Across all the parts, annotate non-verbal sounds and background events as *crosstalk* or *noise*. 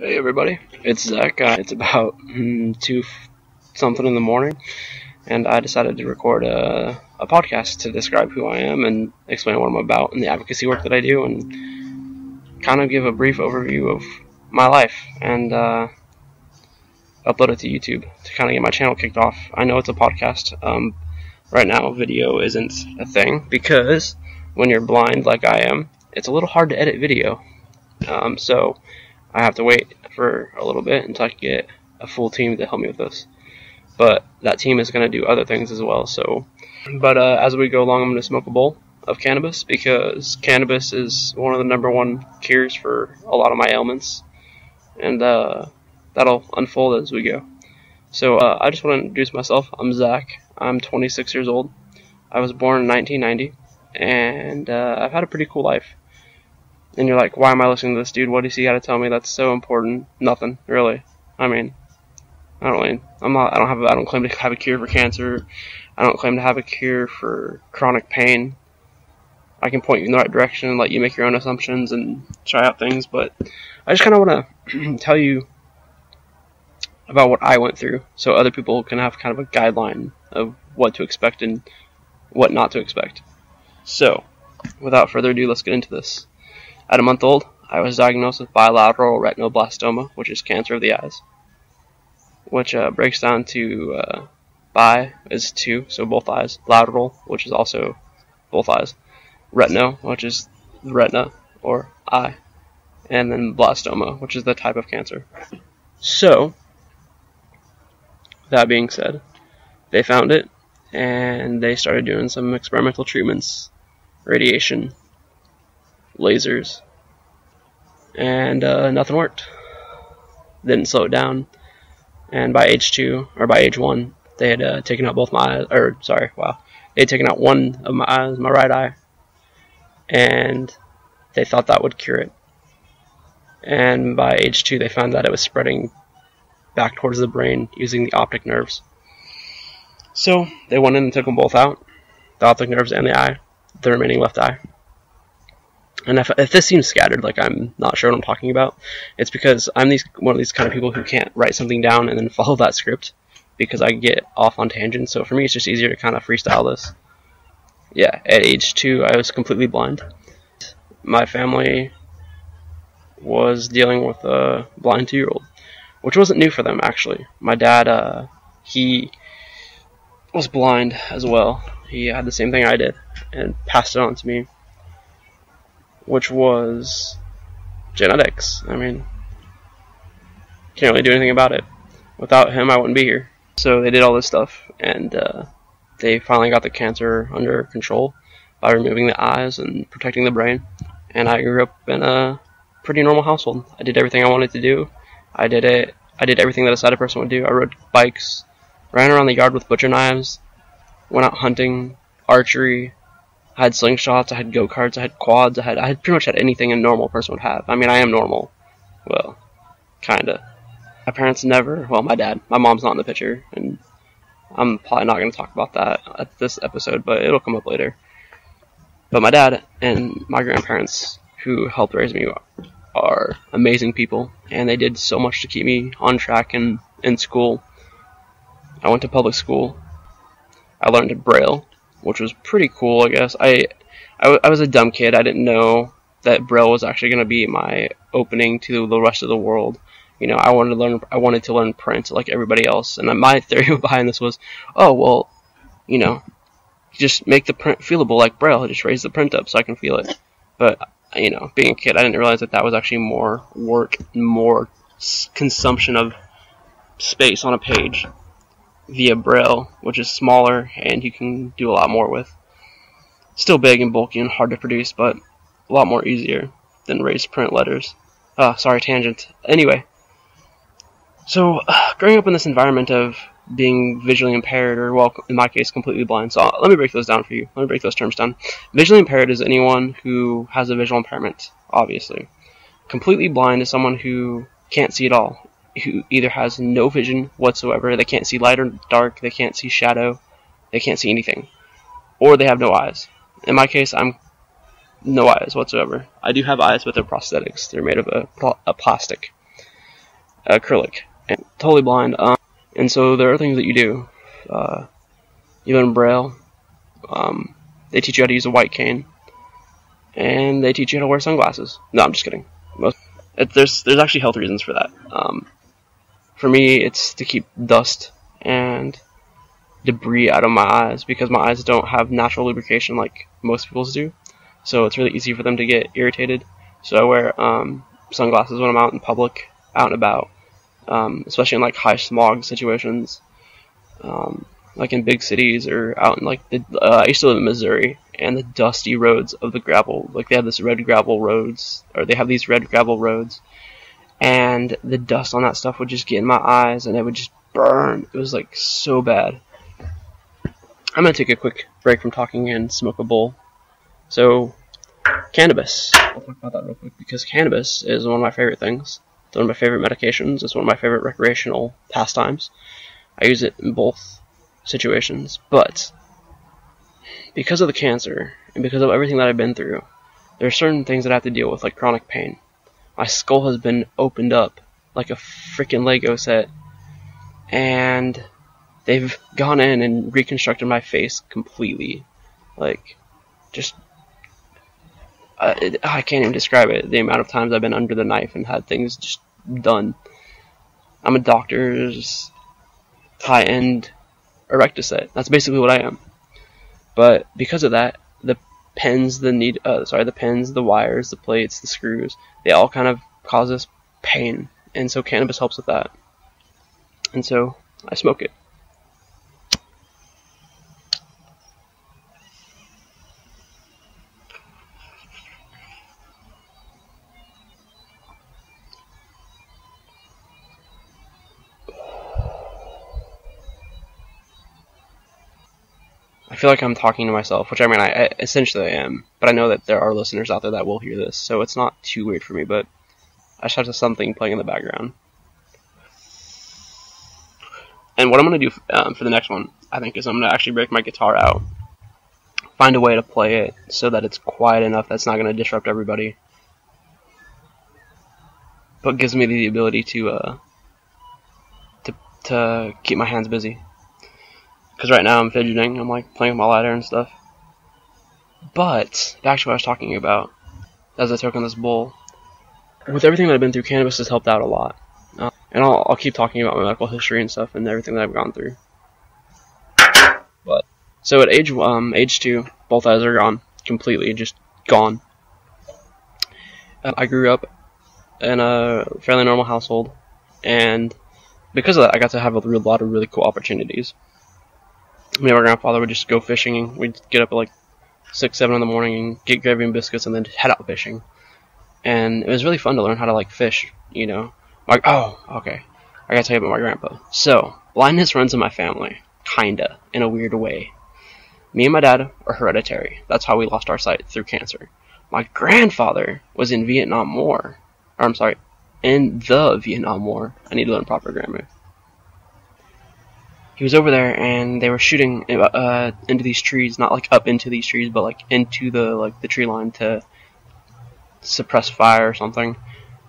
Hey everybody, it's Zach. Uh, it's about mm, two something in the morning, and I decided to record a, a podcast to describe who I am and explain what I'm about and the advocacy work that I do, and kind of give a brief overview of my life and uh, upload it to YouTube to kind of get my channel kicked off. I know it's a podcast. Um, right now, video isn't a thing because when you're blind like I am, it's a little hard to edit video. Um, so I have to wait for a little bit until I get a full team to help me with this. But that team is going to do other things as well. So, but uh, as we go along, I'm going to smoke a bowl of cannabis because cannabis is one of the number one cures for a lot of my ailments, and uh, that'll unfold as we go. So uh, I just want to introduce myself. I'm Zach. I'm 26 years old. I was born in 1990, and uh, I've had a pretty cool life and you're like, why am I listening to this dude? What does he got to tell me that's so important? Nothing, really. I mean, I don't really, I'm not, I don't have, I don't claim to have a cure for cancer. I don't claim to have a cure for chronic pain. I can point you in the right direction and let you make your own assumptions and try out things, but I just kind of want to tell you about what I went through so other people can have kind of a guideline of what to expect and what not to expect. So, without further ado, let's get into this. At a month old, I was diagnosed with bilateral retinoblastoma, which is cancer of the eyes, which uh, breaks down to uh, bi is two, so both eyes, lateral, which is also both eyes, retino, which is the retina or eye, and then blastoma, which is the type of cancer. So, that being said, they found it and they started doing some experimental treatments, radiation, lasers, and uh, nothing worked. Didn't slow it down, and by age two or by age one, they had uh, taken out both my eyes. Or sorry, wow, they had taken out one of my eyes, my right eye, and they thought that would cure it. And by age two, they found that it was spreading back towards the brain using the optic nerves. So they went in and took them both out, the optic nerves and the eye, the remaining left eye. And if, if this seems scattered, like I'm not sure what I'm talking about, it's because I'm these one of these kind of people who can't write something down and then *laughs* follow that script because I get off on tangents. So for me, it's just easier to kind of freestyle this. Yeah, at age two, I was completely blind. My family was dealing with a blind two-year-old, which wasn't new for them actually. My dad, uh, he was blind as well. He had the same thing I did and passed it on to me which was genetics. I mean, can't really do anything about it. Without him, I wouldn't be here. So they did all this stuff, and uh, they finally got the cancer under control by removing the eyes and protecting the brain. And I grew up in a pretty normal household. I did everything I wanted to do. I did it. I did everything that a sighted person would do. I rode bikes, ran around the yard with butcher knives, went out hunting, archery, I had slingshots, I had go karts, I had quads, I had I had pretty much had anything a normal person would have. I mean, I am normal. Well, kinda. My parents never. Well, my dad. My mom's not in the picture, and I'm probably not going to talk about that at this episode, but it'll come up later. But my dad and my grandparents, who helped raise me, are amazing people, and they did so much to keep me on track and in school. I went to public school. I learned to Braille, which was pretty cool, I guess. I, I, was a dumb kid. I didn't know that Braille was actually going to be my opening to the rest of the world. You know, I wanted to learn. I wanted to learn print like everybody else, and my *laughs* theory behind this was, oh well, you know, just make the print feelable like Braille. Just raise the print up so I can feel it. But you know, being a kid, I didn't realize that that was actually more work, more consumption of space on a page via Braille, which is smaller and you can do a lot more with. Still big and bulky and hard to produce, but a lot more easier than raised print letters. Ah, sorry, tangent. Anyway, so uh, *sighs* growing up in this environment of being visually impaired, or well, in my case, completely blind. So let me break those down for you. Let me break those terms down. Visually impaired is anyone who has a visual impairment, obviously. Completely blind is someone who can't see at all who either has no vision whatsoever, they can't see light or dark, they can't see shadow, they can't see anything, or they have no eyes. In my case, I'm no eyes whatsoever. I do have eyes, but they're prosthetics. They're made of a, a plastic. acrylic, and totally blind. Um, and so there are things that you do. Uh, you learn Braille. Um, they teach you how to use a white cane, and they teach you how to wear sunglasses. No, I'm just kidding. Most, it, there's there's actually health reasons for that. Um, for me, it's to keep dust and debris out of my eyes because my eyes don't have natural lubrication like most people's do. So it's really easy for them to get irritated. So I wear um, sunglasses when I'm out in public, out and about, um, especially in like high smog situations, um, like in big cities or out in like the. Uh, I used to live in Missouri, and the dusty roads of the gravel, like they have this red gravel roads, or they have these red gravel roads, and the dust on that stuff would just get in my eyes, and it would just burn. It was like so bad. I'm gonna take a quick break from talking and smoke a bowl. So, cannabis. I'll talk about that real quick because cannabis is one of my favorite things. It's one of my favorite medications. It's one of my favorite recreational pastimes. I use it in both situations, but because of the cancer and because of everything that I've been through, there are certain things that I have to deal with, like chronic pain. My skull has been opened up like a freaking Lego set, and they've gone in and reconstructed my face completely. Like, just. Uh, I can't even describe it. The amount of times I've been under the knife and had things just done. I'm a doctor's high end Erector Set. That's basically what I am. But because of that, pens, the need, uh, sorry, the pens, the wires, the plates, the screws, they all kind of cause us pain, and so cannabis helps with that. And so I smoke it. I feel like I'm talking to myself, which I mean, I, I essentially I am, but I know that there are listeners out there that will hear this, so it's not too weird for me. But I just have something playing in the background. And what I'm to do um, for the next one, I think, is I'm to actually break my guitar out, find a way to play it so that it's quiet enough that's not to disrupt everybody, but gives me the ability to uh, to to keep my hands busy. Because right now I'm fidgeting, I'm like playing with my ladder and stuff. But back to what I was talking about, as I took on this bowl, with everything that I've been through, cannabis has helped out a lot. Uh, and I'll, I'll keep talking about my medical history and stuff and everything that I've gone through. But so at age um age two, both eyes are gone completely, just gone. I grew up in a fairly normal household, and because of that, I got to have a lot of really cool opportunities. Me and my grandfather would just go fishing. We'd get up at like six, seven in the morning and get gravy and biscuits, and then head out fishing. And it was really fun to learn how to like fish. You know, like oh, okay, I gotta tell you about my grandpa. So blindness runs in my family, kinda in a weird way. Me and my dad are hereditary. That's how we lost our sight through cancer. My grandfather was in Vietnam War. Or I'm sorry, in the Vietnam War. I need to learn proper grammar. He was over there, and they were shooting uh, into these trees, not like up into these trees, but like into the like the tree line to suppress fire or something.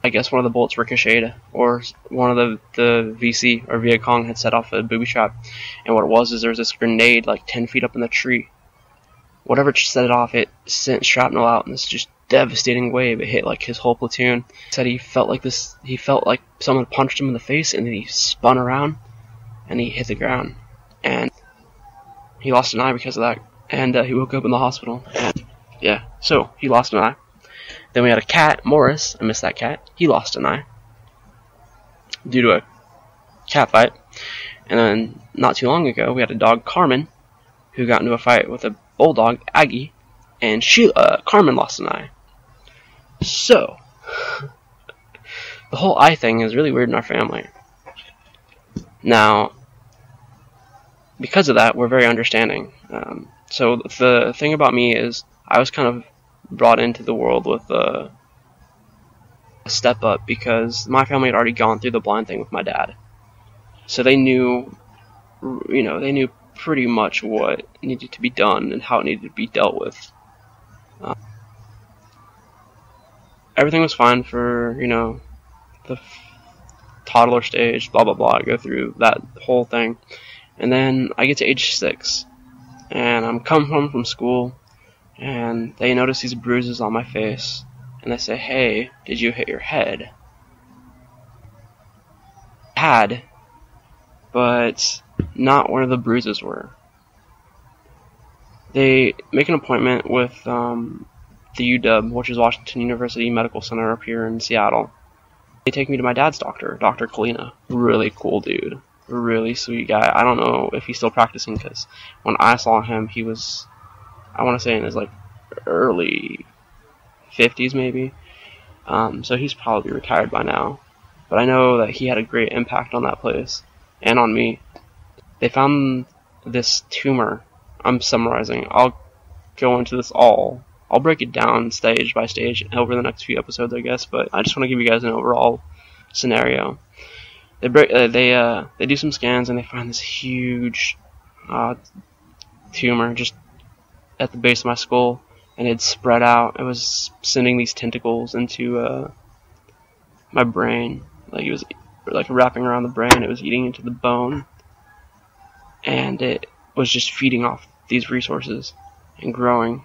I guess one of the bullets ricocheted, or one of the the VC or Viet Cong had set off a booby trap, and what it was is there was this grenade like ten feet up in the tree. Whatever set it off, it sent shrapnel out in this just devastating wave. It hit like his whole platoon. Said he felt like this. He felt like someone punched him in the face, and then he spun around, and he hit the ground, and he lost an eye because of that. And uh, he woke up in the hospital. And yeah, so he lost an eye. Then we had a cat, Morris. I missed that cat. He lost an eye due to a cat fight. And then not too long ago, we had a dog, Carmen, who got into a fight with a bulldog, Aggie, and she, uh, Carmen lost an eye. So, *sighs* the whole eye thing is really weird in our family. Now, because of that, we're very understanding. Um, so the thing about me is, I was kind of brought into the world with a, a step up because my family had already gone through the blind thing with my dad. So they knew, you know, they knew pretty much what needed to be done and how it needed to be dealt with. Uh, everything was fine for, you know, the toddler stage, blah blah blah. I go through that whole thing, and then I get to age six, and I'm come home from school, and they notice these bruises on my face, and they say, "Hey, did you hit your head?" Had, but not where the bruises were. They make an appointment with um, the UW, which is Washington University Medical Center up here in Seattle. They take me to my dad's doctor, Dr. Kalina. Really cool dude. Really sweet guy. I don't know if he's still practicing because when I saw him, he was, I want to say in his like early 50s maybe. Um, so he's probably retired by now. But I know that he had a great impact on that place and on me. They found this tumor. I'm summarizing. I'll go into this all I'll break it down stage by stage over the next few episodes, I guess. But I just want to give you guys an overall scenario. They break, uh, they uh, they do some scans and they find this huge uh, tumor just at the base of my skull, and it spread out. It was sending these tentacles into uh, my brain, like it was like wrapping around the brain. It was eating into the bone, and it was just feeding off these resources and growing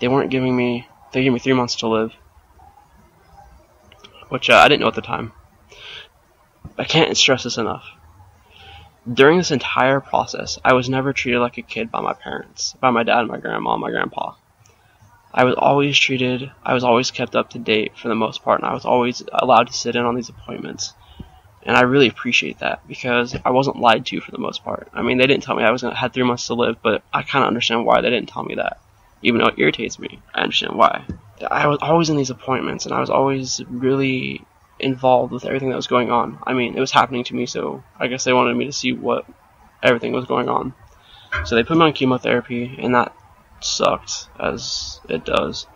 they weren't giving me, they gave me three months to live. Which uh, I didn't know at the time. I can't stress this enough. During this entire process, I was never treated like a kid by my parents, by my dad, my grandma, my grandpa. I was always treated, I was always kept up to date for the most part, and I was always allowed to sit in on these appointments. And I really appreciate that because I wasn't lied to for the most part. I mean, they didn't tell me I was gonna had three months to live, but I kind of understand why they didn't tell me that even though it irritates me. I understand why. I was always in these appointments, and I was always really involved with everything that was going on. I mean, it was happening to me, so I guess they wanted me to see what everything was going on. So they put me on chemotherapy, and that sucked, as it does.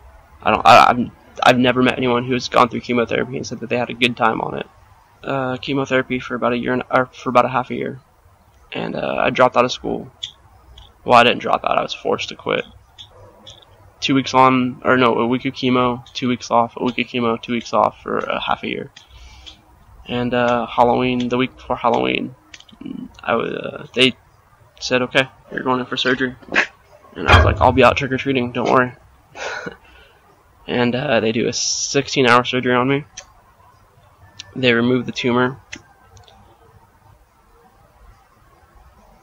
I don't. I, I've I've never met anyone who's gone through chemotherapy and said that they had a good time on it. Uh, chemotherapy for about a year, and, or for about a half a year, and uh, I dropped out of school. Well, I didn't drop out. I was forced to quit two weeks on, or no, a week of chemo, two weeks off, a week of chemo, two weeks off for a half a year. And uh, Halloween, the week before Halloween, I was, uh, they said, okay, you're going in for surgery. And I was like, I'll be out trick or treating, don't worry. *laughs* and uh, they do a 16 hour surgery on me. They remove the tumor.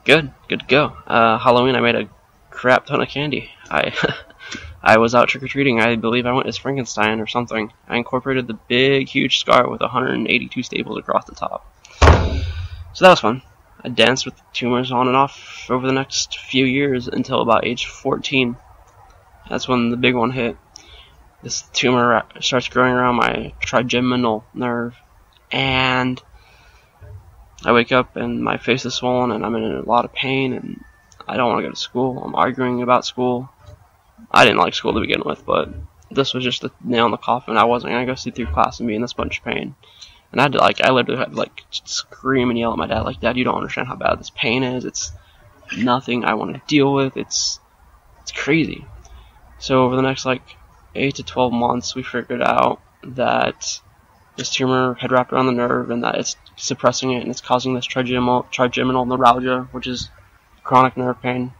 Good, good to go. Uh, Halloween, I made a crap ton of candy. I *laughs* I was out trick-or-treating. I believe I went as Frankenstein or something. I incorporated the big, huge scar with 182 staples across the top. So that was fun. I danced with tumors on and off over the next few years until about age 14. That's when the big one hit. This tumor starts growing around my trigeminal nerve, and I wake up and my face is swollen and I'm in a lot of pain and I don't want to go to school. I'm arguing about school. I didn't like school to begin with, but this was just the nail in the coffin. I wasn't gonna go sit through class and be in this bunch of pain. And I had to like, I literally had to like scream and yell at my dad, like, Dad, you don't understand how bad this pain is. It's nothing I want to deal with. It's, it's crazy. So over the next like eight to 12 months, we figured out that this tumor had wrapped around the nerve and that it's suppressing it and it's causing this trigeminal, trigeminal neuralgia, which is chronic nerve pain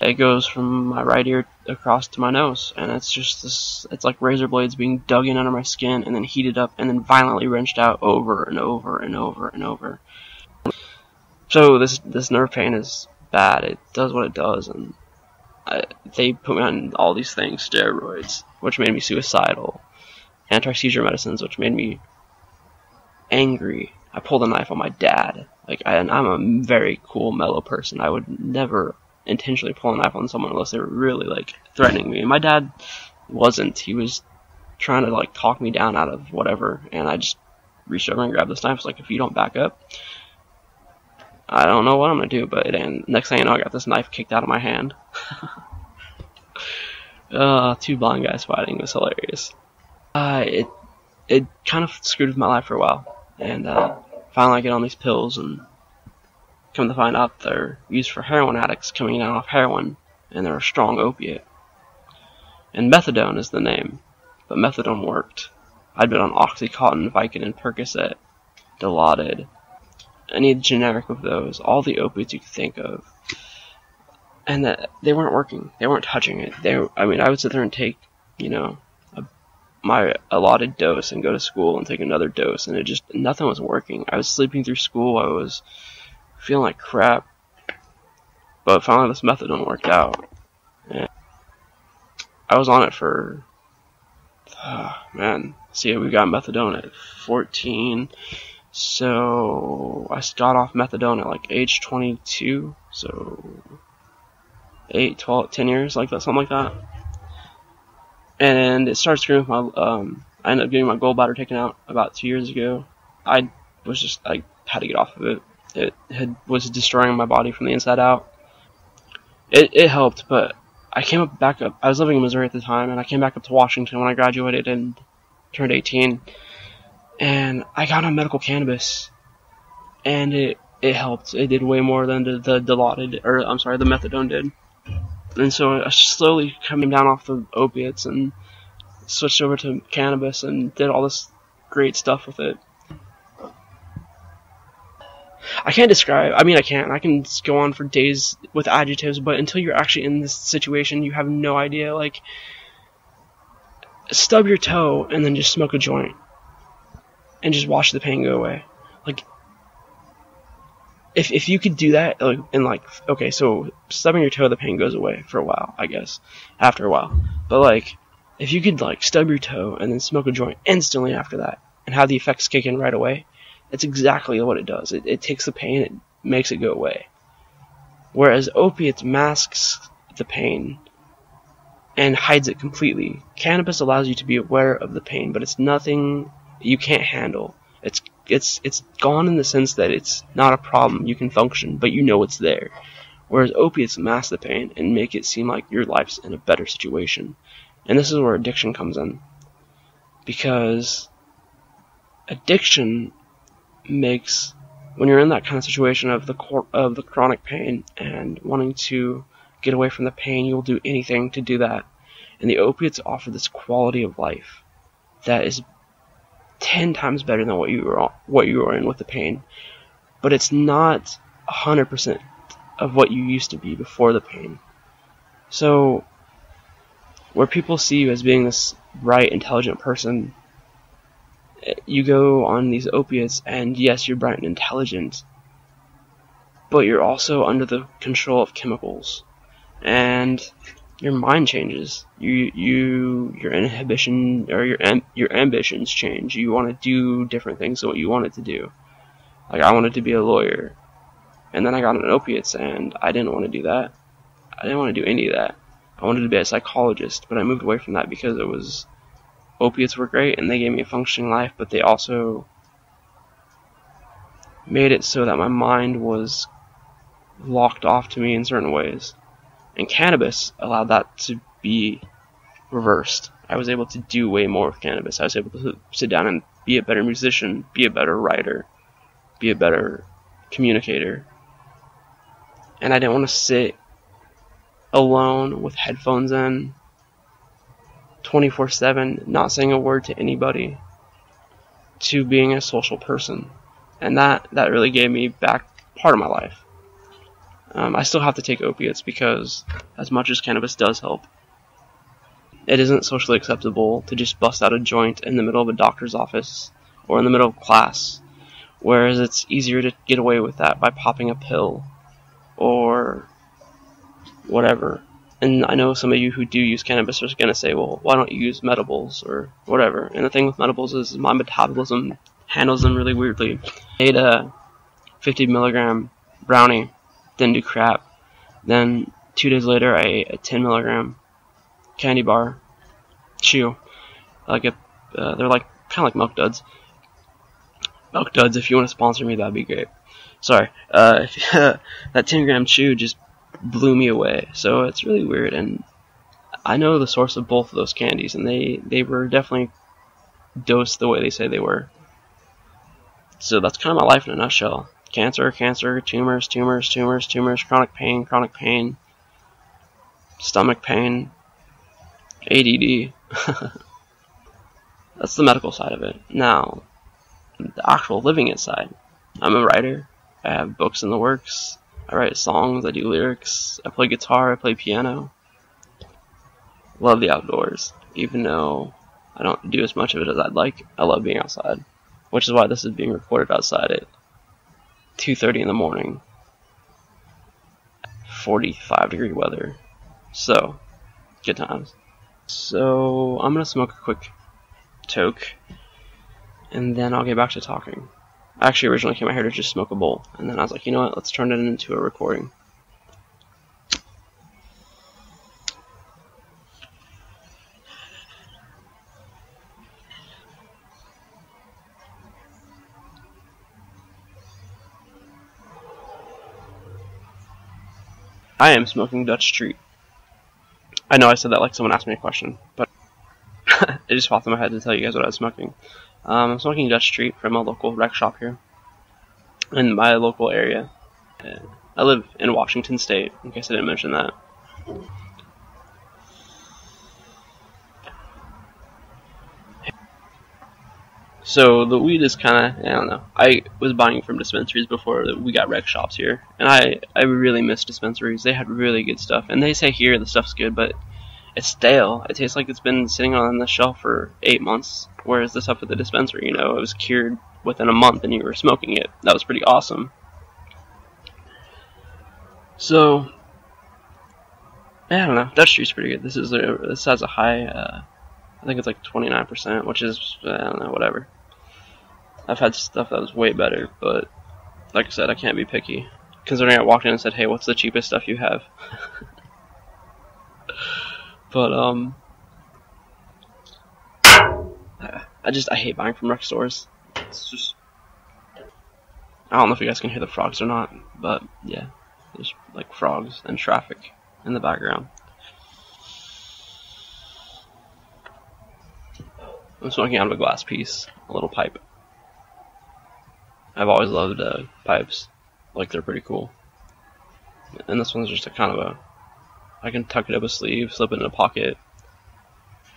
it goes from my right ear across to my nose, and it's just this, it's like razor blades being dug in under my skin and then heated up and then violently wrenched out over and over and over and over. So this, this nerve pain is bad, it does what it does, and I, they put me on all these things, steroids, which made me suicidal, anti-seizure medicines, which made me angry. I pulled a knife on my dad. Like, I, and I'm a very cool, mellow person. I would never intentionally pull a knife on someone unless they were really like threatening me. And my dad wasn't. He was trying to like talk me down out of whatever, and I just reached over and grabbed this knife. I was like, if you don't back up, I don't know what I'm gonna do. But and next thing I know, I got this knife kicked out of my hand. *laughs* uh, two blind guys fighting was hilarious. Uh, it it kind of screwed with my life for a while, and uh, finally I get on these pills and Come to find out they're used for heroin addicts coming down off heroin, and they're a strong opiate. And methadone is the name, but methadone worked. I'd been on Oxycontin, Vicodin, Percocet, Dilaudid, any generic of those, all the opiates you could think of, and that they weren't working. They weren't touching it. They, I mean, I would sit there and take, you know, a, my allotted dose and go to school and take another dose, and it just nothing was working. I was sleeping through school. I was feeling like crap. But finally, this methadone worked out. And I was on it for, oh, man. See, we got methadone at 14. So I got off methadone at like age 22. So 8, 12, 10 years, like that, something like that. And it started screwing with my, um, I ended up getting my gallbladder taken out about two years ago. I was just, I had to get off of it. It had, was destroying my body from the inside out. It, it helped, but I came up back up. I was living in Missouri at the time, and I came back up to Washington when I graduated and turned 18. And I got on medical cannabis, and it it helped. It did way more than the, the Dilaudid, or I'm sorry, the methadone did. And so I slowly coming down off the opiates and switched over to cannabis and did all this great stuff with it. I can't describe. I mean, I can't. I can go on for days with adjectives, but until you're actually in this situation, you have no idea. Like, stub your toe and then just smoke a joint, and just watch the pain go away. Like, if if you could do that, like, and like, okay, so stubbing your toe, the pain goes away for a while, I guess, after a while. But like, if you could like stub your toe and then smoke a joint instantly after that, and have the effects kick in right away, it's exactly what it does. It, it takes the pain, it makes it go away. Whereas opiates masks the pain and hides it completely. Cannabis allows you to be aware of the pain, but it's nothing you can't handle. It's it's it's gone in the sense that it's not a problem. You can function, but you know it's there. Whereas opiates mask the pain and make it seem like your life's in a better situation. And this is where addiction comes in. Because addiction makes when you're in that kind of situation of the of the chronic pain and wanting to get away from the pain, you'll do anything to do that. And the opiates offer this quality of life that is ten times better than what you were what you were in with the pain. But it's not hundred percent of what you used to be before the pain. So where people see you as being this bright, intelligent person you go on these opiates, and yes, you're bright and intelligent, but you're also under the control of chemicals, and your mind changes. You you your inhibition or your your ambitions change. You want to do different things than what you wanted to do. Like I wanted to be a lawyer, and then I got on opiates, and I didn't want to do that. I didn't want to do any of that. I wanted to be a psychologist, but I moved away from that because it was opiates were great and they gave me a functioning life, but they also made it so that my mind was locked off to me in certain ways. And cannabis allowed that to be reversed. I was able to do way more with cannabis. I was able to sit down and be a better musician, be a better writer, be a better communicator. And I didn't want to sit alone with headphones in 24 7, not saying a word to anybody, to being a social person. And that, that really gave me back part of my life. Um, I still have to take opiates because, as much as cannabis does help, it isn't socially acceptable to just bust out a joint in the middle of a doctor's office or in the middle of class, whereas it's easier to get away with that by popping a pill or whatever and I know some of you who do use cannabis are going to say, well, why don't you use medibles or whatever? And the thing with medibles is my metabolism handles them really weirdly. I ate a 50 milligram brownie, didn't do crap. Then two days later, I ate a 10 milligram candy bar, chew. Like a, uh, they're like kind of like milk duds. Milk duds, if you want to sponsor me, that'd be great. Sorry, uh, *laughs* that 10 gram chew just blew me away. So it's really weird, and I know the source of both of those candies, and they they were definitely dosed the way they say they were. So that's kind of my life in a nutshell. Cancer, cancer, tumors, tumors, tumors, tumors, chronic pain, chronic pain, stomach pain, ADD. *laughs* that's the medical side of it. Now, the actual living inside. I'm a writer. I have books in the works. I write songs. I do lyrics. I play guitar. I play piano. Love the outdoors, even though I don't do as much of it as I'd like. I love being outside, which is why this is being recorded outside at 2:30 in the morning. 45 degree weather. So, good times. So, I'm gonna smoke a quick toke, and then I'll get back to talking. I actually originally came out here to just smoke a bowl, and then I was like, you know what, let's turn it into a recording. I am smoking Dutch Treat. I know I said that like someone asked me a question, but just popped in my head to tell you guys what I was smoking. Um, I'm smoking Dutch Treat from a local rec shop here in my local area. I live in Washington State, in case I didn't mention that. So the weed is kind of I don't know. I was buying from dispensaries before we got rec shops here, and I I really miss dispensaries. They had really good stuff, and they say here the stuff's good, but it's stale. It tastes like it's been sitting on the shelf for eight months. Whereas the stuff at the dispensary, you know, it was cured within a month, and you were smoking it. That was pretty awesome. So I don't know. Dutch Treat's pretty good. This is a this has a high. Uh, I think it's like 29%, which is I don't know, whatever. I've had stuff that was way better, but like I said, I can't be picky. Considering I walked in and said, "Hey, what's the cheapest stuff you have?" *laughs* but um, I just I hate buying from rec stores. It's just I don't know if you guys can hear the frogs or not, but yeah, there's like frogs and traffic in the background. I'm smoking out of a glass piece, a little pipe. I've always loved uh, pipes. Like they're pretty cool. And this one's just a kind of a. I can tuck it up a sleeve, slip it in a pocket,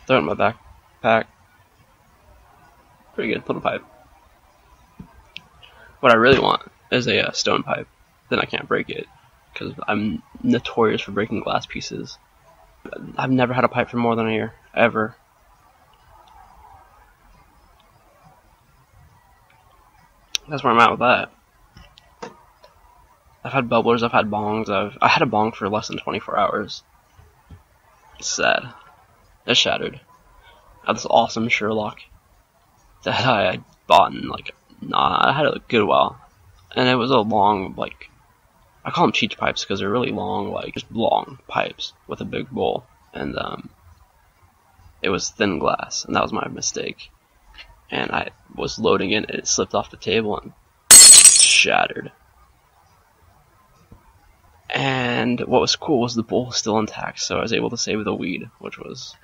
throw it in my backpack. Pretty good little pipe. What I really want is a uh, stone pipe. Then I can't break it because I'm notorious for breaking glass pieces. I've never had a pipe for more than a year ever. That's where I'm at with that. I've had bubblers, I've had bongs, I've I had a bong for less than 24 hours. It's sad. It's shattered. I had this awesome Sherlock that I bought in like nah, I had it a good while, and it was a long like I call them cheech pipes because they're really long, like just long pipes with a big bowl, and um, it was thin glass, and that was my mistake and I was loading it and it slipped off the table and shattered. And what was cool was the bowl was still intact, so I was able to save the weed, which was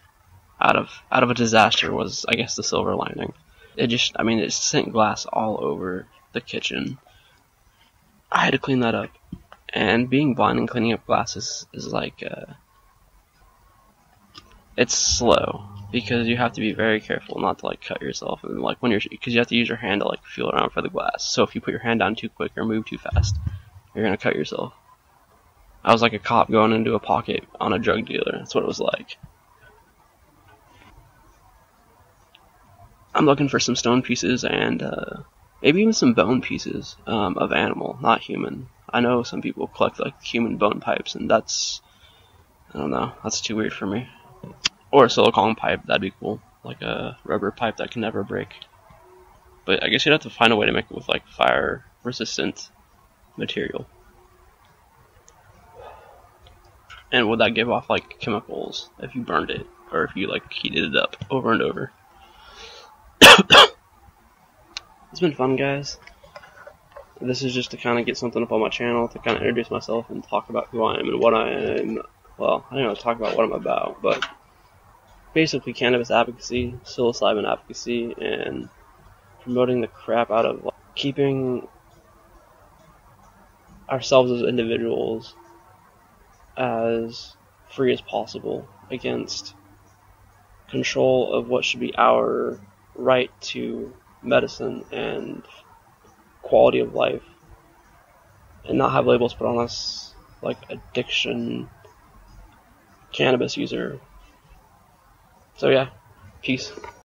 out of out of a disaster was I guess the silver lining. It just I mean it sent glass all over the kitchen. I had to clean that up. And being blind and cleaning up glass is, is like uh, it's slow because you have to be very careful not to like cut yourself and like when you're because you have to use your hand to like feel around for the glass. So if you put your hand down too quick or move too fast, you're gonna cut yourself. I was like a cop going into a pocket on a drug dealer. That's what it was like. I'm looking for some stone pieces and uh, maybe even some bone pieces um, of animal, not human. I know some people collect like human bone pipes, and that's I don't know. That's too weird for me. Or a silicone pipe, that'd be cool. Like a rubber pipe that can never break. But I guess you'd have to find a way to make it with like fire resistant material. And would that give off like chemicals if you burned it? Or if you like heated it up over and over? *coughs* it's been fun guys. This is just to kind of get something up on my channel, to kind of introduce myself and talk about who I am and what I am. Well, I don't know, talk about what I'm about, but basically cannabis advocacy, psilocybin advocacy, and promoting the crap out of like, keeping ourselves as individuals as free as possible against control of what should be our right to medicine and quality of life and not have labels put on us like addiction, cannabis user. So yeah, peace.